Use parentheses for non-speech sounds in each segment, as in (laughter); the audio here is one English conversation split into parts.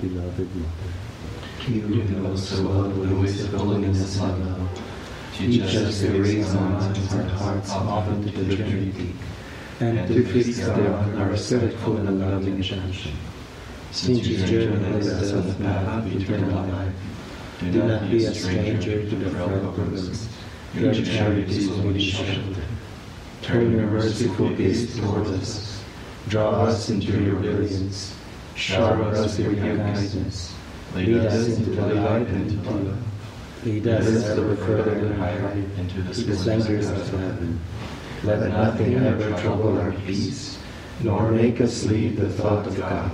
beloved Mother, You who know so well the ways of holiness and love, teach us to raise our minds and hearts often to the Trinity, and to fix thereon our respectful and loving attention. Since you journey us on the path of eternal life, do not be a stranger to the frail pilgrims. Your charities will be shelter. Turn your merciful gaze towards us. Draw us into your brilliance. Shower us your kindness. Lead us into the light and into love. lead us ever further and higher into the splendors of heaven. Let nothing ever trouble our peace, nor make us leave the thought of God.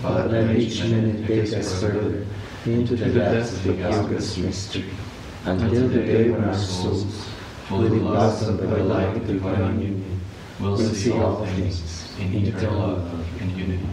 But let each minute take us further into the depths of the august mystery, until the day when our souls, fully blossom by the light of divine union, will see all things in eternal love and unity.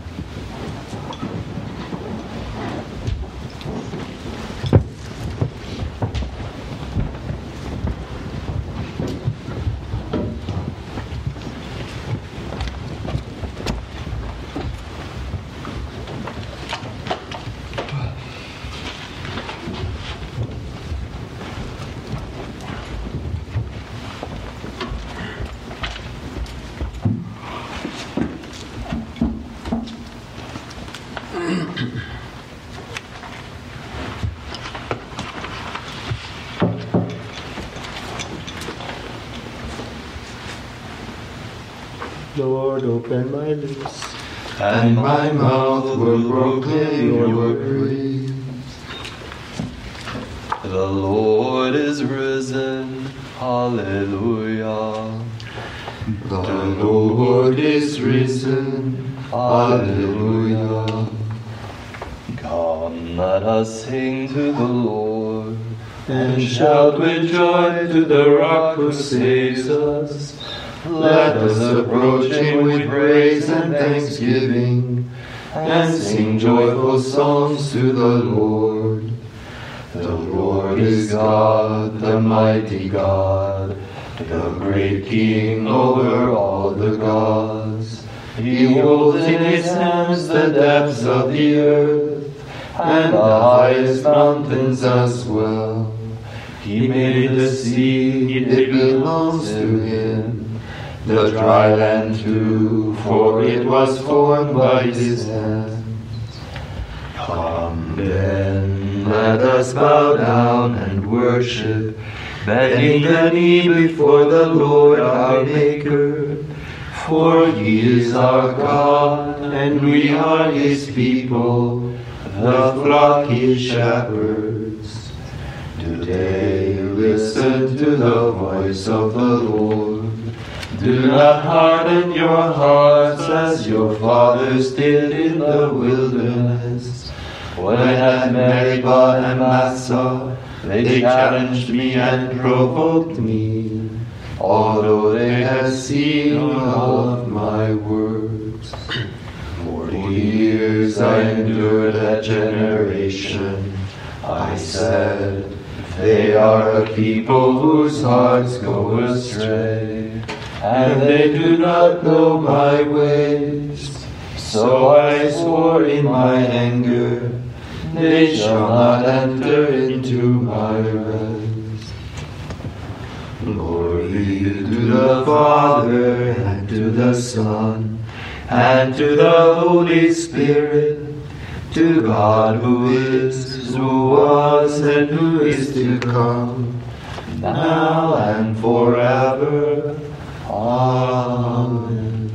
Lord, open my lips. and my mouth will proclaim your praise. The Lord is risen. Hallelujah. The Lord is risen. Hallelujah. Come, let us sing to the Lord. And shout with joy to the rock who saves us. Let us approach him with praise and thanksgiving, and sing joyful songs to the Lord. The Lord is God, the mighty God, the great King over all the gods. He holds in his hands the depths of the earth, and the highest mountains as well. He made the sea, it belongs to him the dry land too, for it was formed by his hand. Come then, let us bow down and worship, bending the knee before the Lord our Maker. For he is our God, and we are his people, the flock his shepherds. Today listen to the voice of the Lord. Do not harden your hearts as your fathers did in the wilderness. When at Meribah and Massah they challenged me and provoked me, although they had seen all of my words. Forty years I endured that generation. I said, They are a people whose hearts go astray and they do not know my ways. So I swore in my anger, they shall not enter into my rest. Glory to the Father, and to the Son, and to the Holy Spirit, to God who is, who was, and who is to come, now and forever. Amen.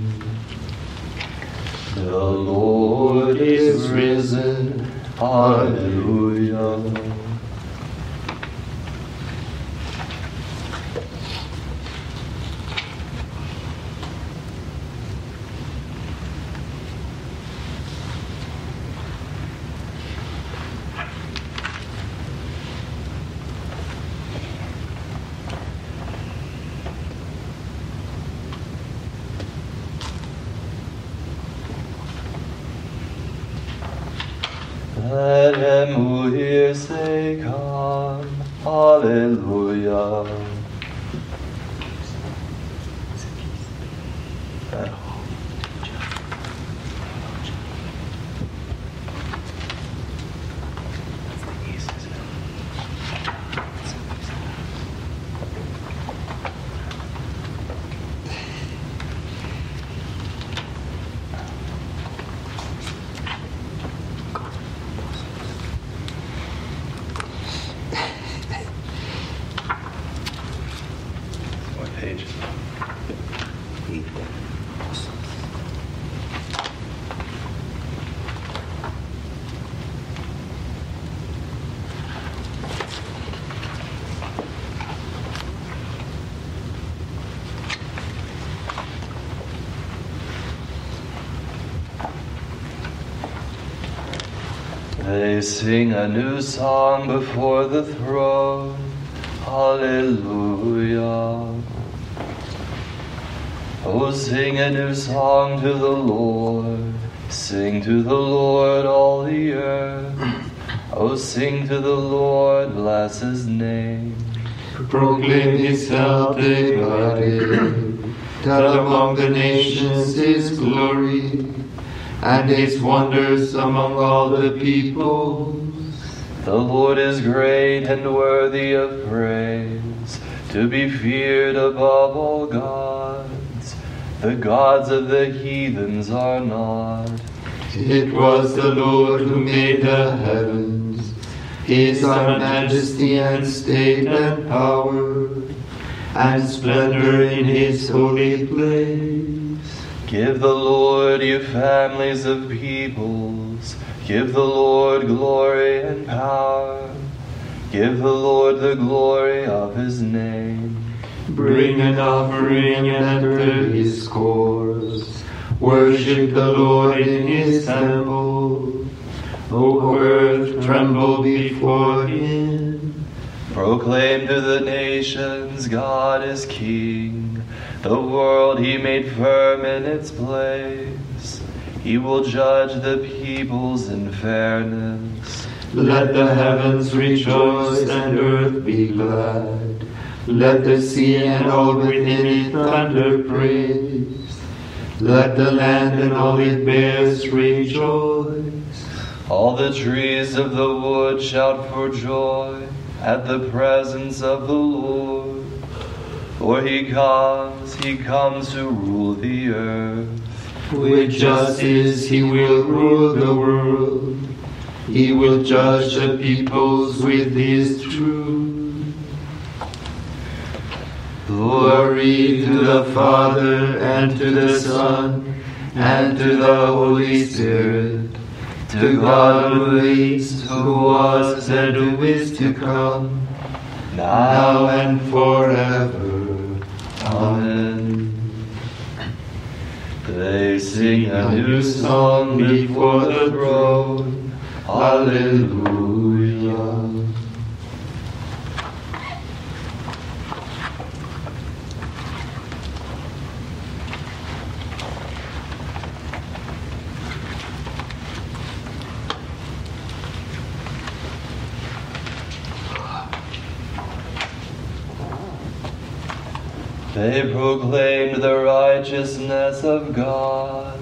The Lord is risen. Hallelujah. Let him who hears say, Come. Hallelujah. What page? They sing a new song before the throne. Hallelujah. Oh, sing a new song to the Lord. Sing to the Lord all the earth. Oh, sing to the Lord, bless his name. Proclaim his day. Tell among the nations his glory and his wonders among all the peoples. The Lord is great and worthy of praise, to be feared above all gods. The gods of the heathens are not. It was the Lord who made the heavens, his are majesty and state and power, and splendor in his holy place. Give the Lord, you families of peoples, give the Lord glory and power. Give the Lord the glory of his name. Bring an offering and enter his courts. Worship the Lord in his temple. O earth, tremble before him. Proclaim to the nations, God is King. The world he made firm in its place. He will judge the peoples in fairness. Let the heavens rejoice and earth be glad. Let the sea and all within it thunder praise. Let the land and all it bears rejoice. All the trees of the wood shout for joy at the presence of the Lord. For he comes, he comes to rule the earth. With justice he will rule the world. He will judge the peoples with his truth. Glory to the Father and to the Son and to the Holy Spirit. To God who is, who was, and who is to come, now and forever. Amen. They sing a new song before the throne. Hallelujah. They proclaimed the righteousness of God,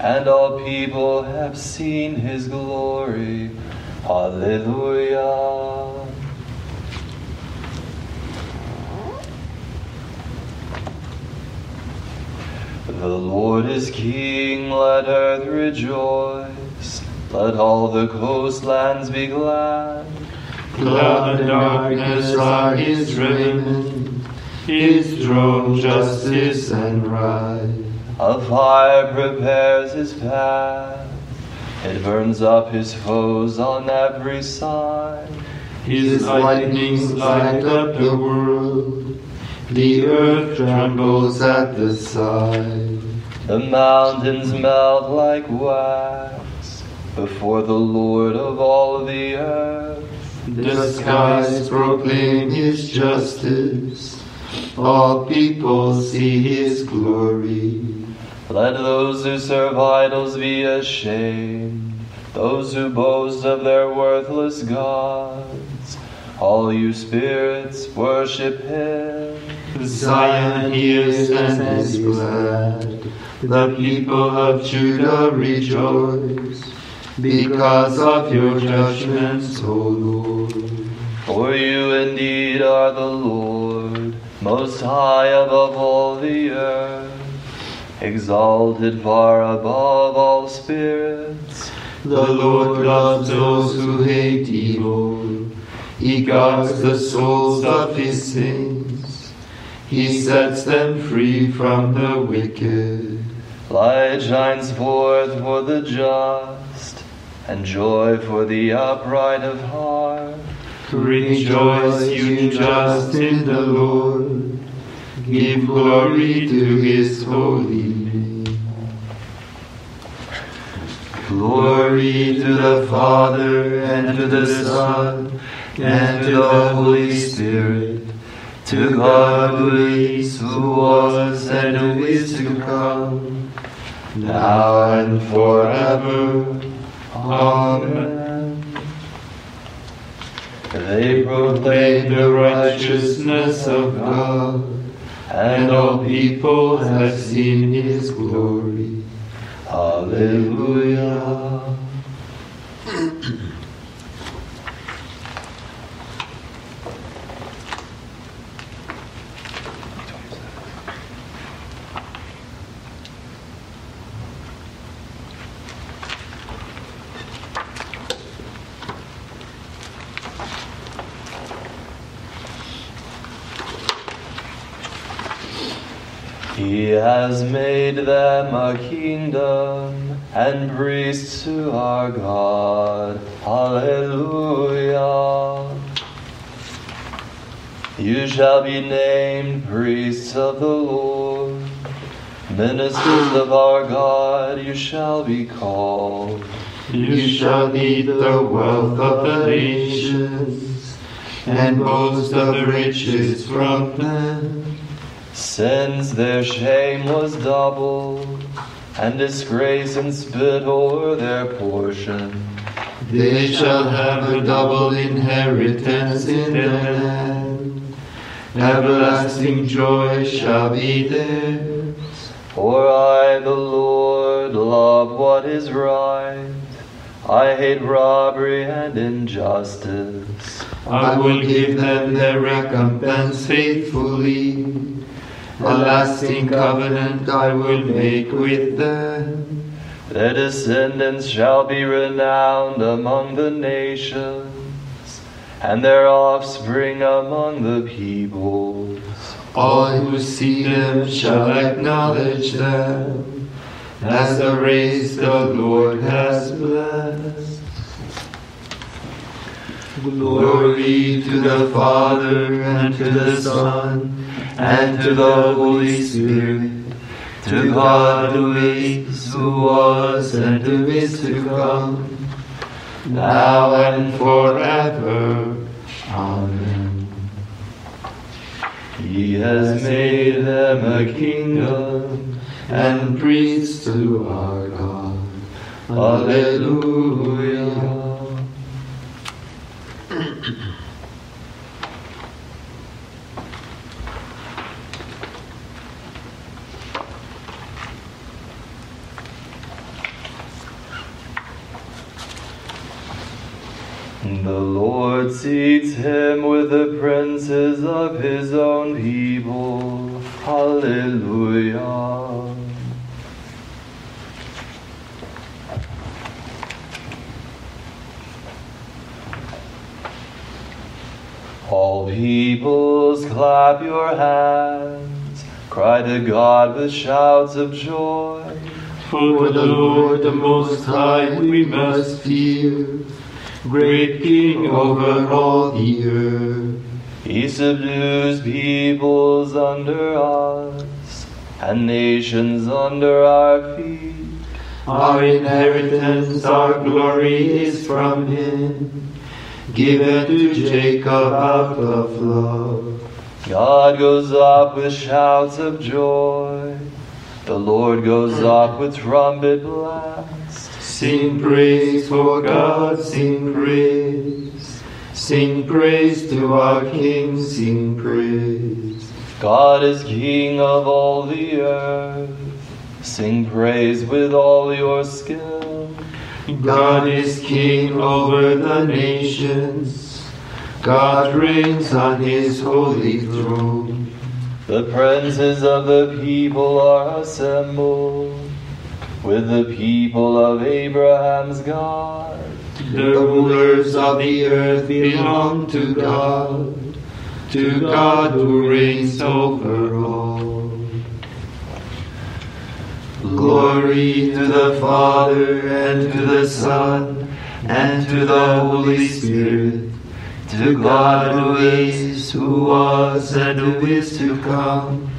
and all people have seen his glory. Hallelujah. The Lord is King, let earth rejoice. Let all the coastlands be glad. Cloud and darkness are his raiment, his throne justice and right. A fire prepares his path. It burns up his foes on every side. His lightnings light up the world. The earth trembles at the sight. The mountains melt like wax before the Lord of all the earth. The skies proclaim his justice. All people see his glory. Let those who serve idols be ashamed, those who boast of their worthless gods. All you spirits worship him. Zion hears and is glad. The people of Judah rejoice because of your judgments, O Lord. For you indeed are the Lord, most high above all the earth, exalted far above all spirits. The Lord loves those who hate evil. He guards the souls of his saints. He sets them free from the wicked. Light shines forth for the just, and joy for the upright of heart. Rejoice, you just in the Lord. Give glory to his holy name. Glory to the Father and to the Son and to the Holy Spirit. To God who is, who was, and who is to come, now and forever. Amen. They proclaim the righteousness of God, and all people have seen his glory. Hallelujah. He has made them a kingdom and priests to our God. Hallelujah. You shall be named priests of the Lord, ministers of our God, you shall be called. You shall lead the wealth of the nations, and boast of riches from them. Since their shame was double, and disgrace and spit o'er their portion, They shall have a double inheritance in the land. Everlasting joy shall be theirs. For I, the Lord, love what is right. I hate robbery and injustice. I will give them their recompense faithfully. A lasting covenant I will make with them. Their descendants shall be renowned among the nations, and their offspring among the peoples. All who see them shall acknowledge them as the race the Lord has blessed. Glory to the Father and to the Son and to the Holy Spirit, to God who is, who was, and who is to come, now and forever. Amen. He has made them a kingdom and priests to our God. Alleluia. The Lord seats him with the princes of his own people. Hallelujah. All peoples clap your hands, cry to God with shouts of joy. For the Lord the Most High we must fear, great King over all the earth. He subdues peoples under us and nations under our feet. Our inheritance, our glory is from him, given to Jacob out of love. God goes up with shouts of joy. The Lord goes up with trumpet blast. Sing praise for God, sing praise. Sing praise to our King, sing praise. God is King of all the earth. Sing praise with all your skill. God is King over the nations. God reigns on his holy throne. The princes of the people are assembled with the people of Abraham's God. The rulers of the earth belong to God, to God who reigns over all. Glory to the Father, and to the Son, and to the Holy Spirit, to God who is, who was, and who is to come,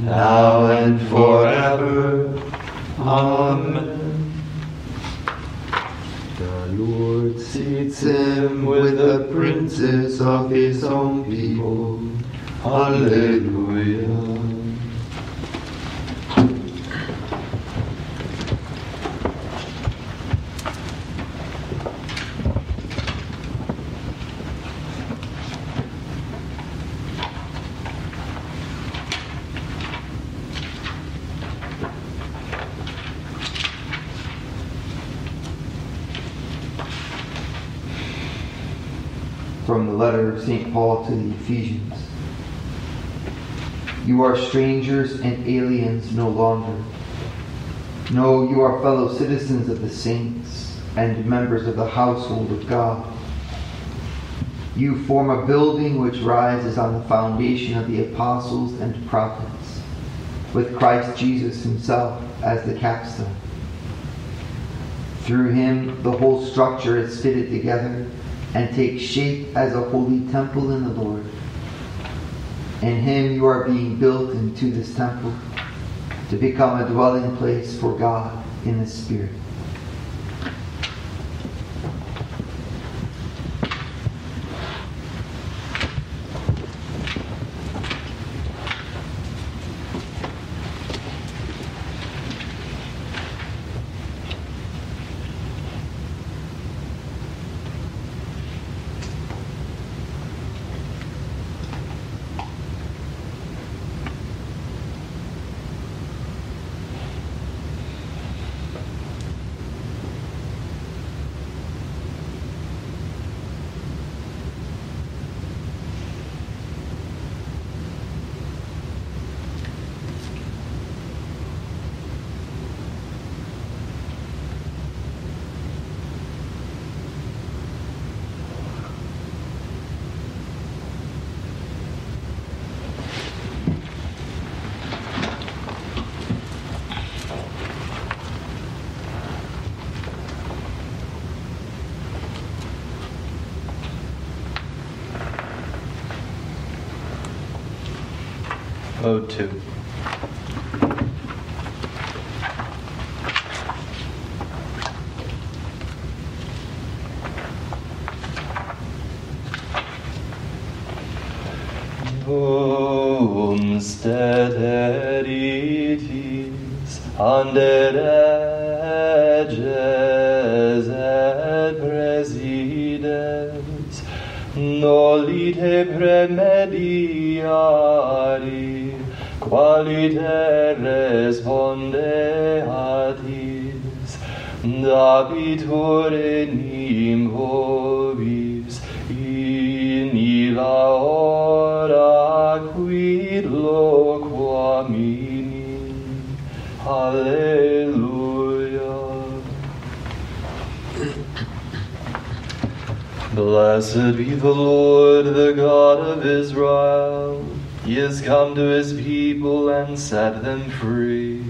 now and forever. Amen. The Lord seats him with the princes of his own people. Hallelujah. From the letter of St. Paul to the Ephesians. You are strangers and aliens no longer. No, you are fellow citizens of the saints and members of the household of God. You form a building which rises on the foundation of the apostles and prophets, with Christ Jesus himself as the capstone. Through him, the whole structure is fitted together and take shape as a holy temple in the Lord. In him you are being built into this temple to become a dwelling place for God in the Spirit. Ode 2. Blessed be the Lord, the God of Israel. He has come to his people and set them free.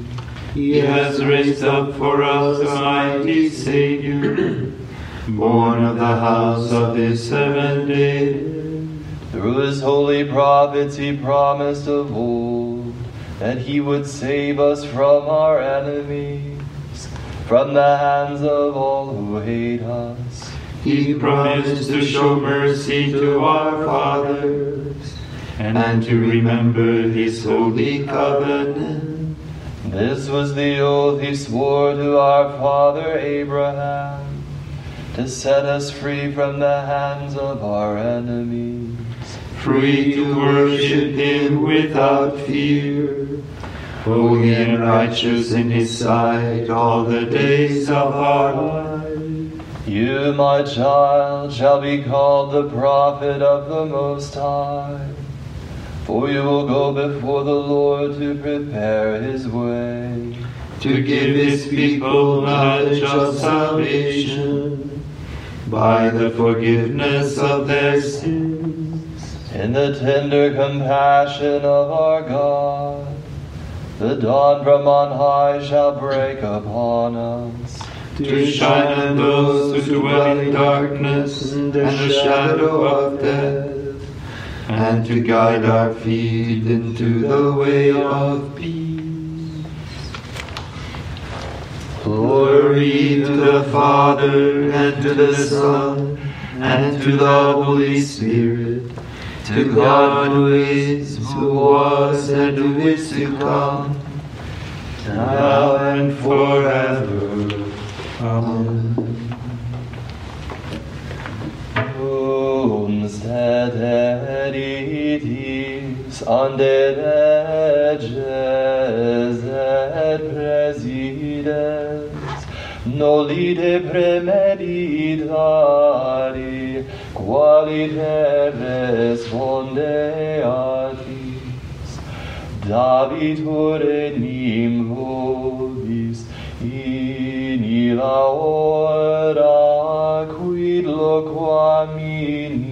He has raised up for us a mighty Savior, (clears throat) born of the house of his servant David. Through his holy prophets he promised of old that he would save us from our enemies, from the hands of all who hate us. He promised to show mercy to our fathers and to remember his holy covenant. This was the oath he swore to our father Abraham to set us free from the hands of our enemies. free to worship Him without fear, holy and righteous in His sight all the days of our life. You, my child, shall be called the prophet of the Most High, for you will go before the Lord to prepare his way. To give His people knowledge of salvation by the forgiveness of their sins. In the tender compassion of our God, the dawn from on high shall break upon us. To shine on those who dwell in darkness and the shadow of death, and to guide our feet into the way of peace. Glory to the Father, and to the Son, and to the Holy Spirit, to God who is, who was, and who is to come, now and forever. Amen. sed eritis ande leges et presides. Nolide premeditari quali teves fondeatis. Davitur enim vobis in illa ora quid loquamini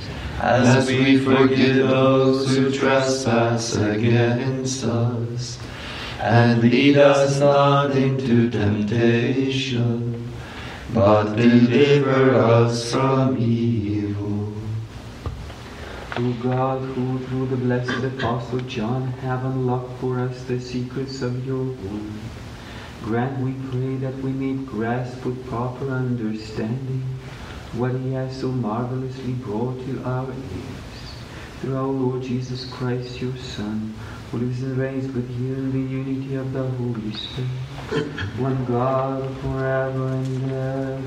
as we forgive those who trespass against us. And lead us not into temptation, but deliver us from evil. O God, who through the blessed Apostle John have unlocked for us the secrets of your word, grant, we pray, that we may grasp with proper understanding what he has so marvelously brought to our ears. Through our Lord Jesus Christ, your Son, who lives and reigns with you in the unity of the Holy Spirit, one God forever and ever.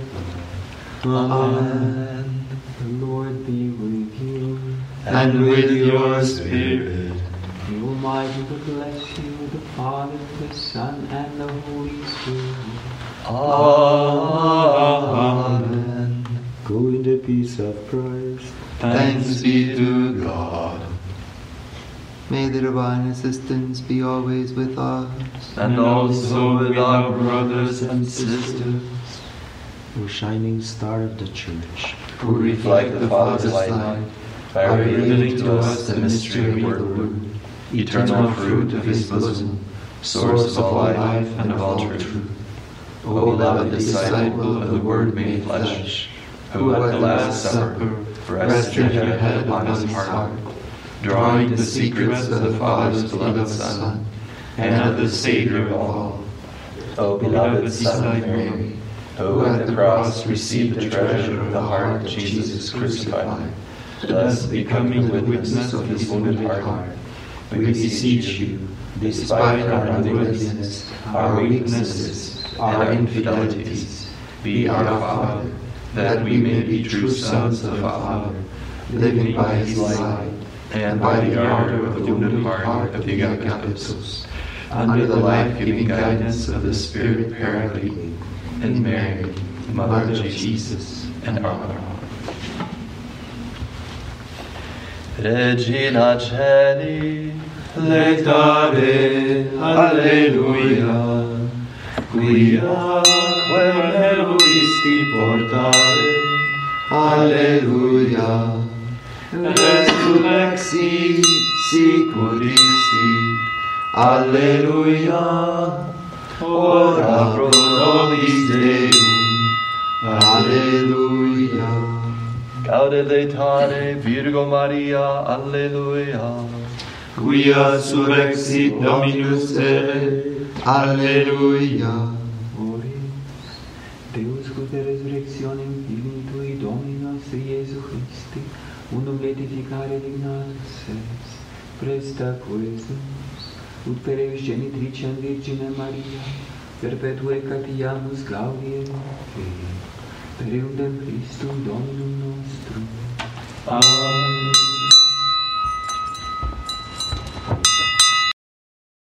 Amen. The Lord be with you. And with your spirit. The Almighty will bless you, the Father, the Son, and the Holy Spirit. Amen. Go in the peace of Christ. Thanks be to God. May the divine assistance be always with us. And also with our brothers and sisters. O shining star of the Church, who reflect the Father's light. By revealing to us the mystery of your word, eternal fruit of his bosom, source of all life and of all truth. O beloved disciple of the Word made flesh, who at the Last Supper rested your head upon his heart, drawing the secrets of the Father's beloved Son, and of the Savior of all. O beloved Son of Mary, who at the cross received the treasure of the heart of Jesus crucified, thus becoming the witness of his wounded heart, we beseech you, despite our unworthiness, our weaknesses, our infidelities, be our Father, that we may be true sons of the Father, living by his light, and by the ardor of the wounded heart of the Agapetus. under the life-giving guidance of the Spirit Paraclete, and Mary, Mother of Jesus, and our. Regina Caeli, Lectare, Alleluia, quia quem eruisti portare, Alleluia, resurrexi sicur dixit, Alleluia, ora pro nobis Deum, Alleluia. Gaude laetare Virgo Maria, Alleluia. Quia surrexit Dominus ere, Alleluia. edificare dignanses, presta quesus, ut per eis genitricem Virgine Maria, perpetue catiamus Gaudie Fei, per eundem Christum Dominum nostrum. Amen.